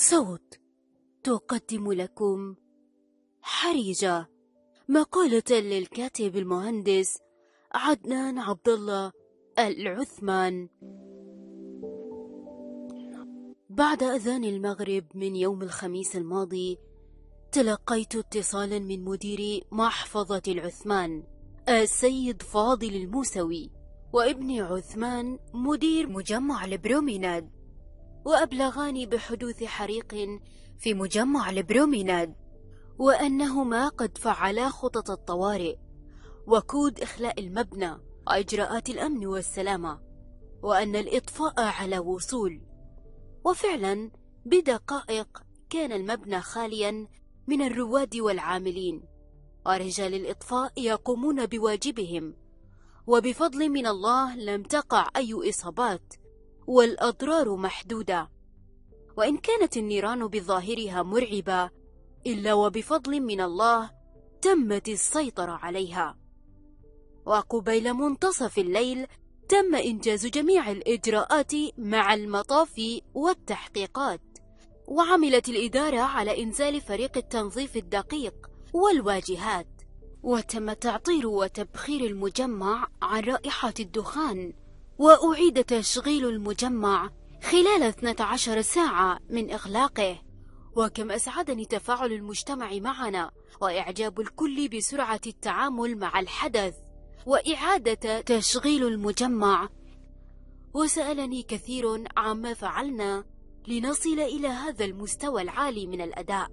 صوت تقدم لكم حريجة مقالة للكاتب المهندس عدنان عبد الله العثمان. بعد أذان المغرب من يوم الخميس الماضي تلقيت اتصالا من مدير محفظة العثمان السيد فاضل الموسوي وابن عثمان مدير مجمع البروميناد وأبلغاني بحدوث حريق في مجمع البروميناد وأنهما قد فعلا خطط الطوارئ وكود إخلاء المبنى وإجراءات الأمن والسلامة وأن الإطفاء على وصول. وفعلا بدقائق كان المبنى خاليا من الرواد والعاملين ورجال الإطفاء يقومون بواجبهم. وبفضل من الله لم تقع أي إصابات. والأضرار محدودة. وإن كانت النيران بظاهرها مرعبة إلا وبفضل من الله تمت السيطرة عليها. وقبيل منتصف الليل تم إنجاز جميع الإجراءات مع المطاف والتحقيقات وعملت الإدارة على إنزال فريق التنظيف الدقيق والواجهات. وتم تعطير وتبخير المجمع عن رائحة الدخان. وأعيد تشغيل المجمع خلال 12 ساعة من إغلاقه. وكم أسعدني تفاعل المجتمع معنا وإعجاب الكل بسرعة التعامل مع الحدث وإعادة تشغيل المجمع. وسألني كثير عما فعلنا لنصل إلى هذا المستوى العالي من الأداء.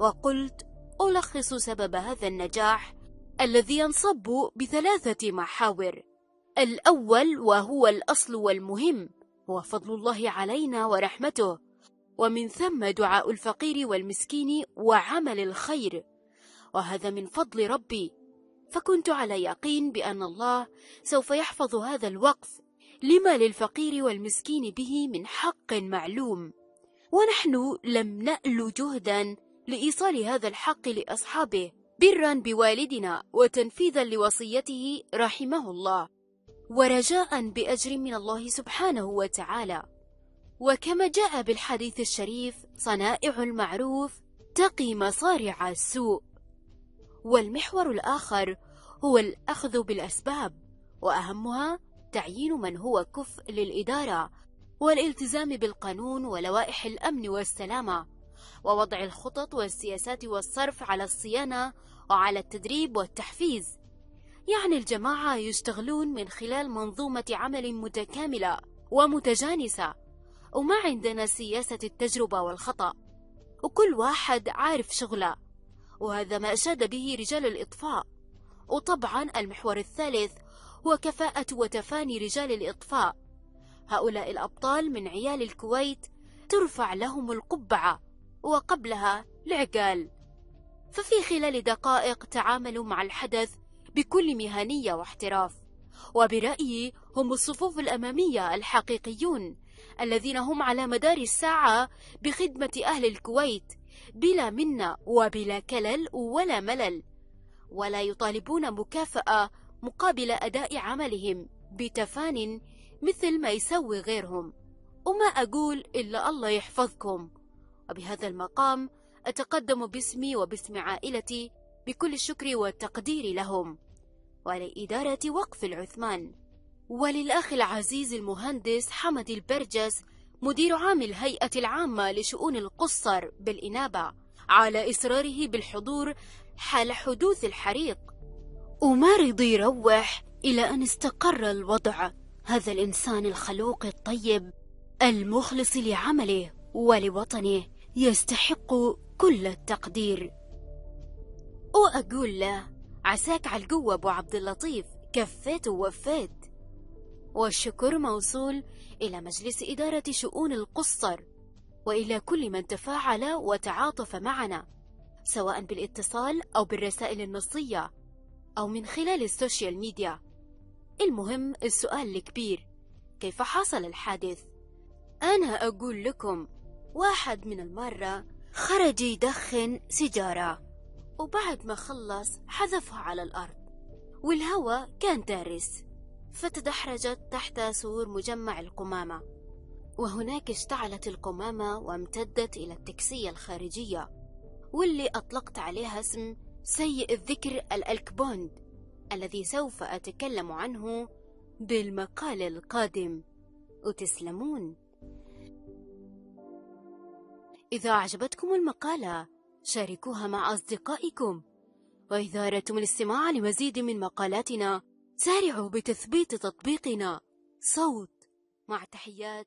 وقلت ألخص سبب هذا النجاح الذي ينصب بثلاثة محاور. الأول وهو الأصل والمهم هو فضل الله علينا ورحمته. ومن ثم دعاء الفقير والمسكين وعمل الخير. وهذا من فضل ربي. فكنت على يقين بأن الله سوف يحفظ هذا الوقف. لما للفقير والمسكين به من حق معلوم. ونحن لم نأل جهدا لإيصال هذا الحق لأصحابه برا بوالدنا وتنفيذا لوصيته رحمه الله. ورجاء بأجر من الله سبحانه وتعالى. وكما جاء بالحديث الشريف صنائع المعروف تقي مصارع السوء. والمحور الآخر هو الأخذ بالأسباب وأهمها تعيين من هو كفء للإدارة والالتزام بالقانون ولوائح الأمن والسلامة ووضع الخطط والسياسات والصرف على الصيانة وعلى التدريب والتحفيز. يعني الجماعة يشتغلون من خلال منظومة عمل متكاملة ومتجانسة. وما عندنا سياسة التجربة والخطأ. وكل واحد عارف شغله. وهذا ما أشاد به رجال الإطفاء. وطبعا المحور الثالث هو كفاءة وتفاني رجال الإطفاء. هؤلاء الأبطال من عيال الكويت ترفع لهم القبعة وقبلها العقال. ففي خلال دقائق تعاملوا مع الحدث بكل مهنية واحتراف. وبرأيي هم الصفوف الأمامية الحقيقيون الذين هم على مدار الساعة بخدمة أهل الكويت بلا منة وبلا كلل ولا ملل ولا يطالبون مكافأة مقابل أداء عملهم بتفان مثل ما يسوي غيرهم. وما أقول إلا الله يحفظكم. وبهذا المقام أتقدم باسمي وباسم عائلتي بكل الشكر والتقدير لهم. ولإدارة وقف العثمان. وللأخ العزيز المهندس حمد البرجس مدير عام الهيئة العامة لشؤون القصر بالإنابة على إصراره بالحضور حال حدوث الحريق. وما رضي يروح إلى أن استقر الوضع. هذا الإنسان الخلوق الطيب المخلص لعمله ولوطنه يستحق كل التقدير. وأقول له عساك على القوة أبو عبد اللطيف. كفيت ووفيت. والشكر موصول إلى مجلس إدارة شؤون القصر وإلى كل من تفاعل وتعاطف معنا سواء بالاتصال أو بالرسائل النصية أو من خلال السوشيال ميديا. المهم السؤال الكبير كيف حصل الحادث؟ أنا أقول لكم واحد من المرة خرج يدخن سيجارة. وبعد ما خلص حذفها على الأرض والهواء كان دارس فتدحرجت تحت سور مجمع القمامة وهناك اشتعلت القمامة وامتدت إلى التكسية الخارجية واللي أطلقت عليها اسم سيء الذكر الألكبوند الذي سوف أتكلم عنه بالمقال القادم. وتسلمون. إذا أعجبتكم المقالة شاركوها مع أصدقائكم. وإذا أردتم الاستماع لمزيد من مقالاتنا سارعوا بتثبيت تطبيقنا. صوت مع تحيات.